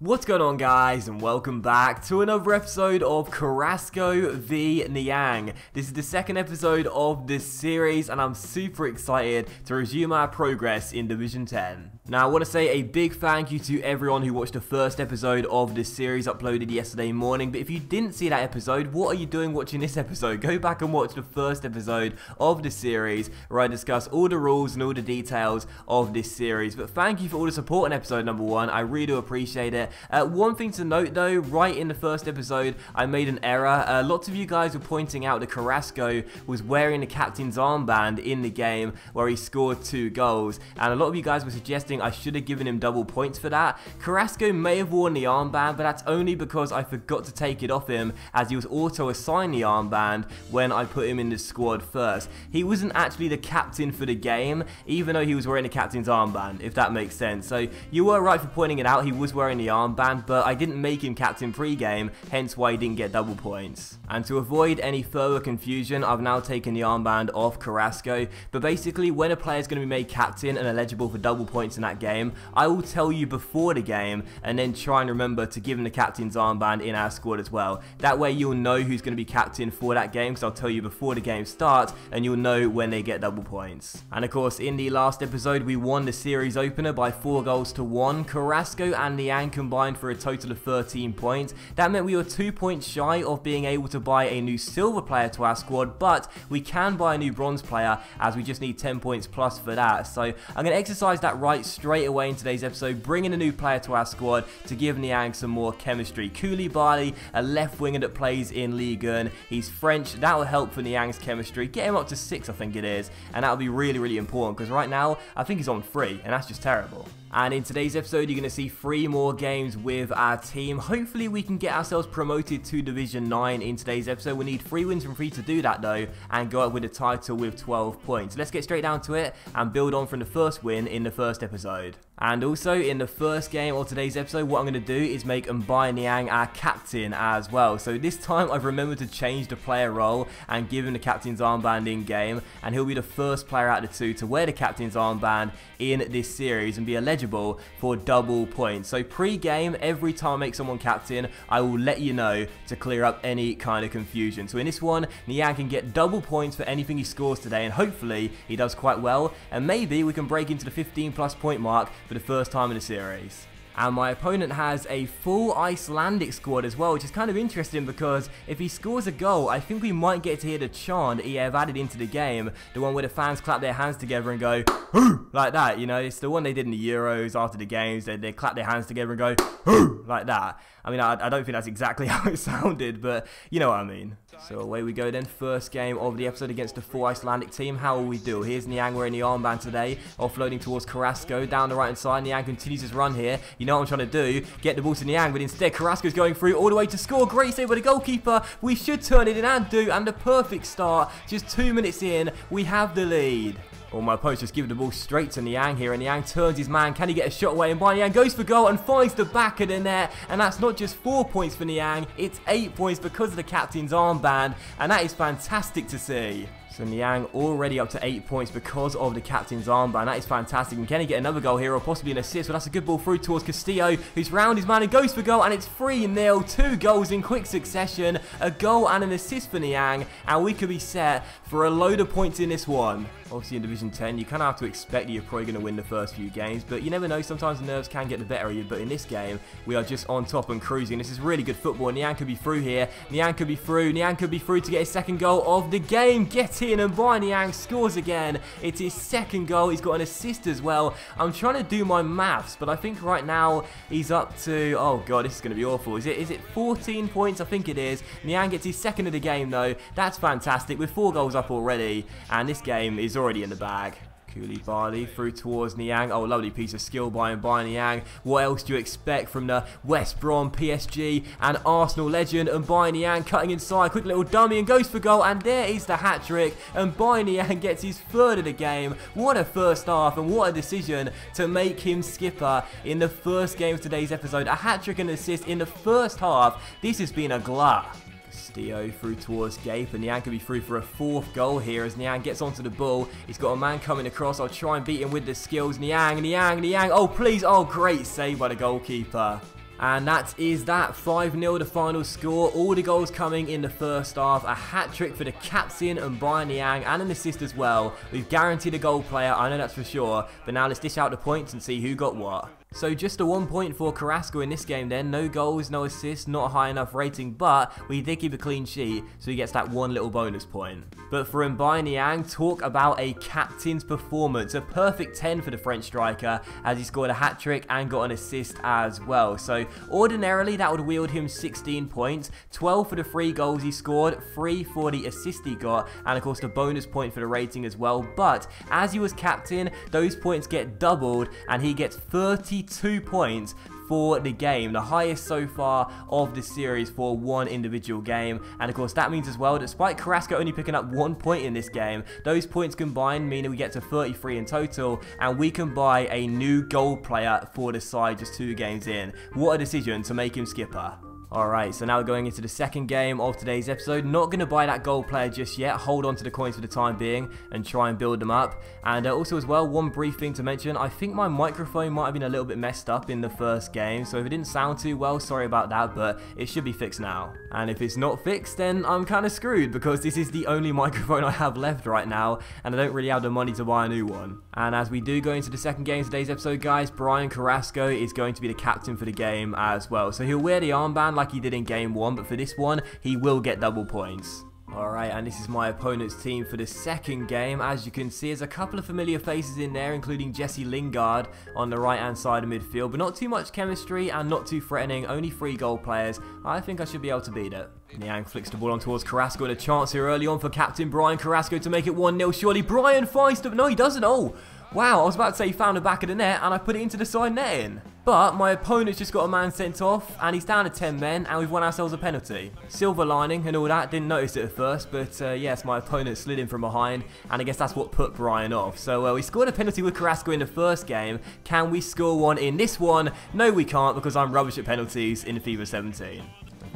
What's going on guys and welcome back to another episode of Carrasco v Niang. This is the second episode of this series and I'm super excited to resume our progress in Division 10. Now, I want to say a big thank you to everyone who watched the first episode of this series uploaded yesterday morning. But if you didn't see that episode, what are you doing watching this episode? Go back and watch the first episode of the series where I discuss all the rules and all the details of this series. But thank you for all the support in episode number one. I really do appreciate it. Uh, one thing to note though, right in the first episode, I made an error. Uh, lots of you guys were pointing out that Carrasco was wearing the captain's armband in the game where he scored two goals. And a lot of you guys were suggesting I should have given him double points for that. Carrasco may have worn the armband, but that's only because I forgot to take it off him as he was auto-assigned the armband when I put him in the squad first. He wasn't actually the captain for the game, even though he was wearing the captain's armband, if that makes sense. So you were right for pointing it out, he was wearing the armband, but I didn't make him captain pre-game, hence why he didn't get double points. And to avoid any further confusion, I've now taken the armband off Carrasco, but basically when a player is going to be made captain and eligible for double points in that game, I will tell you before the game and then try and remember to give him the captain's armband in our squad as well. That way you'll know who's going to be captain for that game because I'll tell you before the game starts and you'll know when they get double points. And of course in the last episode we won the series opener by 4 goals to 1. Carrasco and Niang combined for a total of 13 points. That meant we were 2 points shy of being able to buy a new silver player to our squad but we can buy a new bronze player as we just need 10 points plus for that. So I'm going to exercise that right straight away in today's episode, bringing a new player to our squad to give Niang some more chemistry. Koulibaly, a left winger that plays in Ligue 1. He's French. That will help for Niang's chemistry. Get him up to 6, I think it is. And that will be really, really important because right now, I think he's on 3, and that's just terrible. And in today's episode, you're going to see three more games with our team. Hopefully, we can get ourselves promoted to Division 9 in today's episode. We need three wins from three to do that, though, and go up with a title with 12 points. Let's get straight down to it and build on from the first win in the first episode. And also, in the first game of today's episode, what I'm going to do is make M'Baye Niang our captain as well. So this time, I've remembered to change the player role and give him the captain's armband in game. And he'll be the first player out of the two to wear the captain's armband in this series and be eligible for double points. So pre-game, every time I make someone captain, I will let you know to clear up any kind of confusion. So in this one, Niang can get double points for anything he scores today. And hopefully, he does quite well. And maybe we can break into the 15 plus point mark for the first time in the series. And my opponent has a full Icelandic squad as well, which is kind of interesting because if he scores a goal, I think we might get to hear the chant he have added into the game. The one where the fans clap their hands together and go, Hoo! like that, you know. It's the one they did in the Euros after the games. They, they clap their hands together and go, Hoo! like that. I mean, I, I don't think that's exactly how it sounded, but you know what I mean. So away we go then. First game of the episode against the full Icelandic team. How will we do? Here's Niang wearing the armband today. Offloading towards Carrasco. Down the right hand side. Niang continues his run here. You know what I'm trying to do. Get the ball to Niang. But instead Carrasco's going through all the way to score. Great save by the goalkeeper. We should turn it in and do. And a perfect start. Just two minutes in. We have the lead. Well, my opponent's just giving the ball straight to Niang here, and Niang turns his man. Can he get a shot away? And M'Baye Niang goes for goal and finds the back of the net. And that's not just four points for Niang, it's eight points because of the captain's armband. And that is fantastic to see. So Niang already up to 8 points because of the captain's armband. That is fantastic. And can he get another goal here or possibly an assist? Well, that's a good ball through towards Castillo, who's round his man and goes for goal. And it's 3-0. Two goals in quick succession. A goal and an assist for Niang. And we could be set for a load of points in this one. Obviously in Division 10, you kind of have to expect that you're probably going to win the first few games. But you never know. Sometimes the nerves can get the better of you. But in this game, we are just on top and cruising. This is really good football. Niang could be through here. Niang could be through. Niang could be through to get his second goal of the game. Get in and M'Baye Niang scores again. It's his second goal. He's got an assist as well. I'm trying to do my maths, but I think right now he's up to, oh god, this is going to be awful. Is it Is it 14 points? I think it is. Niang gets his second of the game though. That's fantastic. With four goals up already, and this game is already in the bag. Koulibaly through towards Niang. Oh, lovely piece of skill by M'Baye Niang. What else do you expect from the West Brom, PSG and Arsenal legend? And M'Baye Niang cutting inside. Quick little dummy and goes for goal. And there is the hat-trick. And by Niang gets his third of the game. What a first half and what a decision to make him skipper in the first game of today's episode. A hat-trick and assist in the first half. This has been a glut. Castillo through towards Gape, and Niang can be through for a fourth goal here as Niang gets onto the ball. He's got a man coming across. I'll try and beat him with the skills. Niang, Niang, Niang. Oh, please. Oh, great save by the goalkeeper. And that is that 5-0 the final score. All the goals coming in the first half. A hat-trick for the captain and Brian Niang and an assist as well. We've guaranteed a goal player, I know that's for sure. But now let's dish out the points and see who got what. So just a one point for Carrasco in this game then. No goals, no assists, not a high enough rating, but we did keep a clean sheet, so he gets that one little bonus point. But for M'Baye Niang, talk about a captain's performance. A perfect 10 for the French striker, as he scored a hat-trick and got an assist as well. So ordinarily, that would wield him 16 points. 12 for the three goals he scored, 3 for the assist he got, and of course the bonus point for the rating as well. But as he was captain, those points get doubled, and he gets 30 22 points for the game, the highest so far of the series for one individual game. And of course, that means as well, despite Carrasco only picking up one point in this game, those points combined meaning we get to 33 in total, and we can buy a new goal player for the side just two games in. What a decision to make him skipper. Alright, so now we're going into the second game of today's episode. Not going to buy that gold player just yet. Hold on to the coins for the time being and try and build them up. And uh, also as well, one brief thing to mention. I think my microphone might have been a little bit messed up in the first game. So if it didn't sound too well, sorry about that. But it should be fixed now. And if it's not fixed, then I'm kind of screwed. Because this is the only microphone I have left right now. And I don't really have the money to buy a new one. And as we do go into the second game of today's episode, guys, Brian Carrasco is going to be the captain for the game as well. So he'll wear the armband like he did in game one, but for this one, he will get double points. Alright, and this is my opponent's team for the second game. As you can see, there's a couple of familiar faces in there, including Jesse Lingard on the right-hand side of midfield, but not too much chemistry and not too threatening, only three goal players. I think I should be able to beat it. Niang flicks the ball on towards Carrasco and a chance here early on for captain Brian Carrasco to make it 1-0. Surely Brian them. No, he doesn't. Oh, Wow, I was about to say found the back of the net and I put it into the side netting. But my opponent's just got a man sent off and he's down to 10 men and we've won ourselves a penalty. Silver lining and all that, didn't notice it at first, but uh, yes, my opponent slid in from behind and I guess that's what put Brian off. So uh, we scored a penalty with Carrasco in the first game. Can we score one in this one? No, we can't because I'm rubbish at penalties in FIFA 17.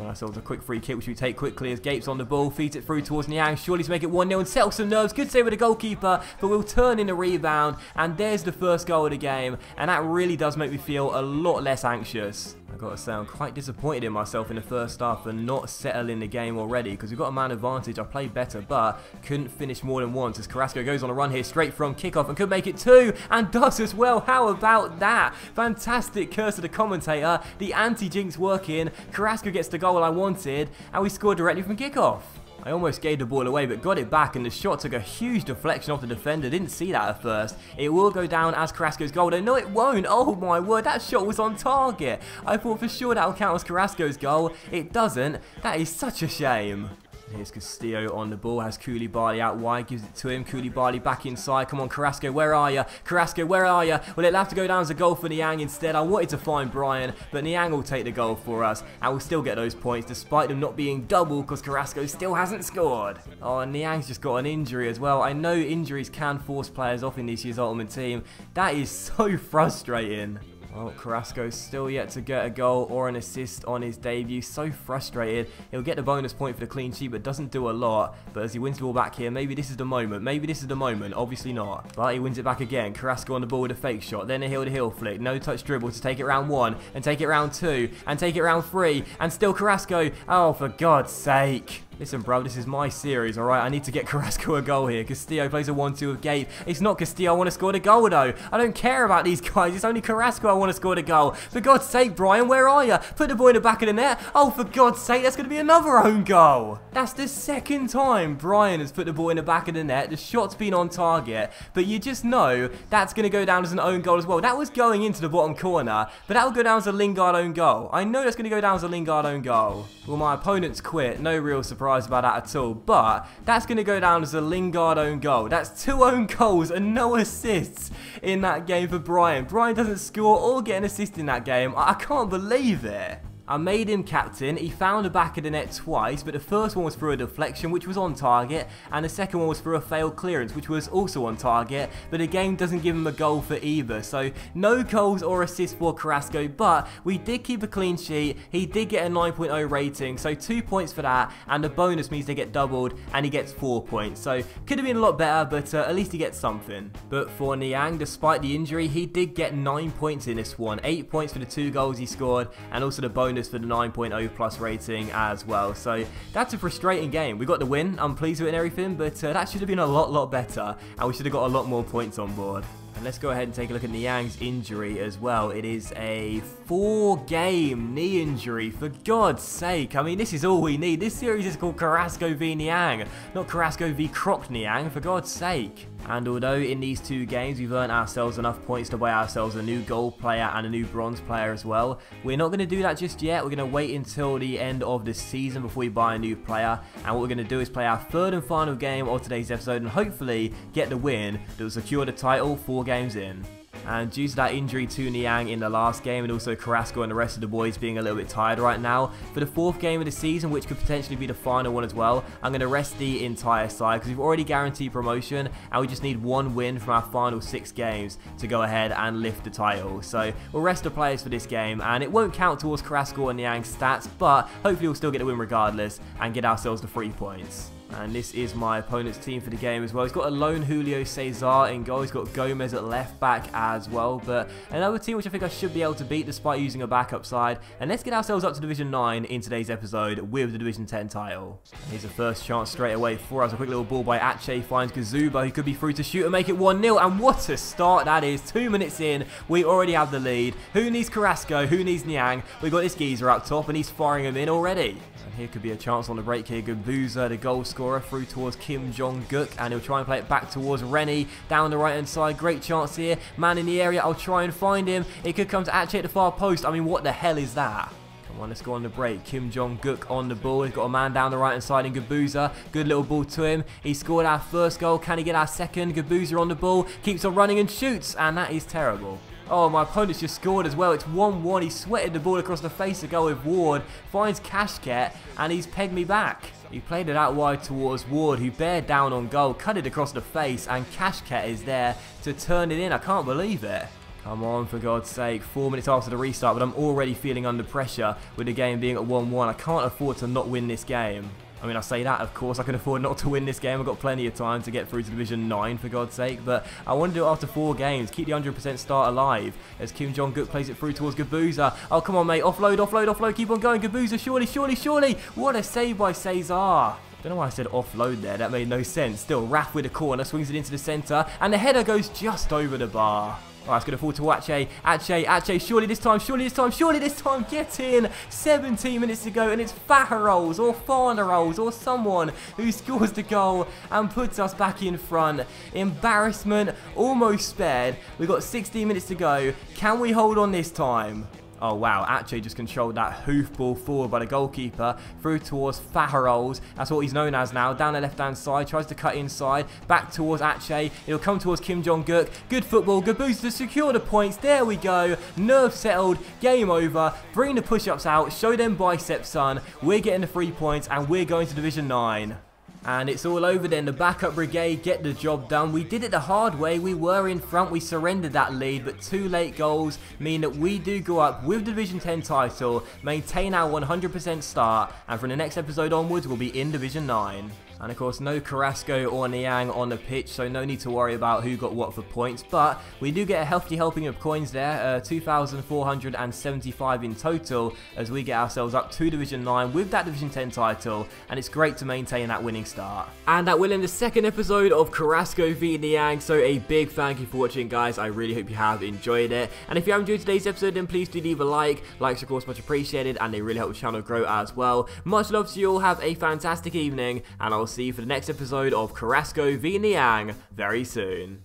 Well, ourselves a quick free kick, which we take quickly as Gapes on the ball, feeds it through towards Niang, surely to make it 1-0 and settle some nerves. Good save with the goalkeeper, but we'll turn in a rebound, and there's the first goal of the game, and that really does make me feel a lot less anxious. I've got to say, I'm quite disappointed in myself in the first half for not settling the game already because we've got a man advantage. I played better, but couldn't finish more than once as Carrasco goes on a run here straight from kickoff and could make it two and does as well. How about that? Fantastic curse of the commentator. The anti-jinx working. Carrasco gets the goal I wanted and we scored directly from kickoff. I almost gave the ball away but got it back and the shot took a huge deflection off the defender. Didn't see that at first. It will go down as Carrasco's goal. No, it won't. Oh my word, that shot was on target. I thought for sure that would count as Carrasco's goal. It doesn't. That is such a shame. Here's Castillo on the ball, has Koulibaly out wide, gives it to him. Koulibaly back inside. Come on, Carrasco, where are you? Carrasco, where are you? Well, it'll have to go down as a goal for Niang instead. I wanted to find Brian, but Niang will take the goal for us, and we'll still get those points, despite them not being double, because Carrasco still hasn't scored. Oh, Niang's just got an injury as well. I know injuries can force players off in this year's Ultimate Team. That is so frustrating. Well, Carrasco's still yet to get a goal or an assist on his debut. So frustrated. He'll get the bonus point for the clean sheet, but doesn't do a lot. But as he wins the ball back here, maybe this is the moment. Maybe this is the moment. Obviously not. But he wins it back again. Carrasco on the ball with a fake shot. Then a heel-to-heel -heel flick. No touch dribble to take it round one. And take it round two. And take it round three. And still Carrasco. Oh, for God's sake. Listen, bro, this is my series, alright? I need to get Carrasco a goal here. Castillo plays a 1-2 with Gabe. It's not Castillo I want to score the goal, though. I don't care about these guys. It's only Carrasco I want to score the goal. For God's sake, Brian, where are you? Put the ball in the back of the net. Oh, for God's sake, that's going to be another own goal. That's the second time Brian has put the ball in the back of the net. The shot's been on target, but you just know that's going to go down as an own goal as well. That was going into the bottom corner, but that will go down as a Lingard own goal. I know that's going to go down as a Lingard own goal. Well, my opponent's quit. No real surprise surprised about that at all. But that's going to go down as a Lingard own goal. That's two own goals and no assists in that game for Brian. Brian doesn't score or get an assist in that game. I can't believe it. I made him captain, he found the back of the net twice, but the first one was through a deflection which was on target, and the second one was through a failed clearance which was also on target, but the game doesn't give him a goal for either, so no goals or assists for Carrasco, but we did keep a clean sheet, he did get a 9.0 rating, so 2 points for that, and the bonus means they get doubled, and he gets 4 points, so could have been a lot better, but uh, at least he gets something. But for Niang, despite the injury, he did get 9 points in this one, 8 points for the 2 goals he scored, and also the bonus for the 9.0 plus rating as well. So that's a frustrating game. We got the win. I'm pleased with it and everything, but uh, that should have been a lot, lot better, and we should have got a lot more points on board. And let's go ahead and take a look at Niang's injury as well. It is a four-game knee injury, for God's sake. I mean, this is all we need. This series is called Carrasco v Niang, not Carrasco v Croc Niang, for God's sake. And although in these two games we've earned ourselves enough points to buy ourselves a new gold player and a new bronze player as well, we're not going to do that just yet. We're going to wait until the end of the season before we buy a new player. And what we're going to do is play our third and final game of today's episode and hopefully get the win that will secure the title four games in. And due to that injury to Niang in the last game and also Carrasco and the rest of the boys being a little bit tired right now, for the fourth game of the season, which could potentially be the final one as well, I'm going to rest the entire side because we've already guaranteed promotion and we just need one win from our final six games to go ahead and lift the title. So we'll rest the players for this game and it won't count towards Carrasco and Niang's stats, but hopefully we'll still get the win regardless and get ourselves the three points. And this is my opponent's team for the game as well. He's got a lone Julio Cesar in goal. He's got Gomez at left back as well. But another team which I think I should be able to beat despite using a backup side. And let's get ourselves up to Division 9 in today's episode with the Division 10 title. Here's a first chance straight away for us. A quick little ball by Ache finds Gabuza. He could be through to shoot and make it 1-0. And what a start that is. Two minutes in, we already have the lead. Who needs Carrasco? Who needs Niang? We got this geezer up top and he's firing him in already. And here could be a chance on the break here. Gabuza, the goal scorer, through towards Kim Jong-guk. And he'll try and play it back towards Rennie. Down the right-hand side. Great chance here. Man in the area. I'll try and find him. It could come to actually the far post. I mean, what the hell is that? Come on, let's go on the break. Kim Jong-guk on the ball. He's got a man down the right-hand side in Gabuza. Good little ball to him. He scored our first goal. Can he get our second? Gabuza on the ball. Keeps on running and shoots. And that is terrible. Oh, my opponent's just scored as well. It's 1-1. He sweated the ball across the face to go with Ward. Finds Kashket, and he's pegged me back. He played it out wide towards Ward, who bared down on goal, cut it across the face, and Kashket is there to turn it in. I can't believe it. Come on, for God's sake. Four minutes after the restart, but I'm already feeling under pressure with the game being at 1-1. I can't afford to not win this game. I mean, I say that, of course, I can afford not to win this game. I've got plenty of time to get through to Division 9, for God's sake. But I want to do it after four games. Keep the 100% start alive as Kim Jong-guk plays it through towards Gabuza. Oh, come on, mate. Offload, offload, offload. Keep on going. Gabuza, surely, surely, surely. What a save by Cesar. Don't know why I said offload there. That made no sense. Still, Raff with a corner, swings it into the centre, and the header goes just over the bar. Oh, it's going to fall to Ache. Ache, Ache, surely this time, surely this time, surely this time, get in. 17 minutes to go, and it's Fajarolles or Farnerolles or someone who scores the goal and puts us back in front. Embarrassment almost spared. We've got 16 minutes to go. Can we hold on this time? Oh wow, Ache just controlled that hoof ball forward by the goalkeeper through towards Fajarolles. That's what he's known as now. Down the left hand side, tries to cut inside, back towards Ache. It'll come towards Kim Jong-guk. Good football, Gabuza to secure the points. There we go. Nerve settled, game over. Bring the push-ups out, show them biceps, son. We're getting the three points and we're going to Division 9. And it's all over then. The backup brigade get the job done. We did it the hard way. We were in front. We surrendered that lead. But two late goals mean that we do go up with the Division 10 title, maintain our 100% start, and from the next episode onwards, we'll be in Division 9. And of course, no Carrasco or Niang on the pitch, so no need to worry about who got what for points. But we do get a hefty helping of coins there, uh, 2,475 in total, as we get ourselves up to Division 9 with that Division 10 title. And it's great to maintain that winning start. And that will end the second episode of Carrasco v Niang. So a big thank you for watching, guys. I really hope you have enjoyed it. And if you have enjoyed today's episode, then please do leave a like. Likes, of course, much appreciated, and they really help the channel grow as well. Much love to you all. Have a fantastic evening, and I'll see you for the next episode of Carrasco v Niang very soon.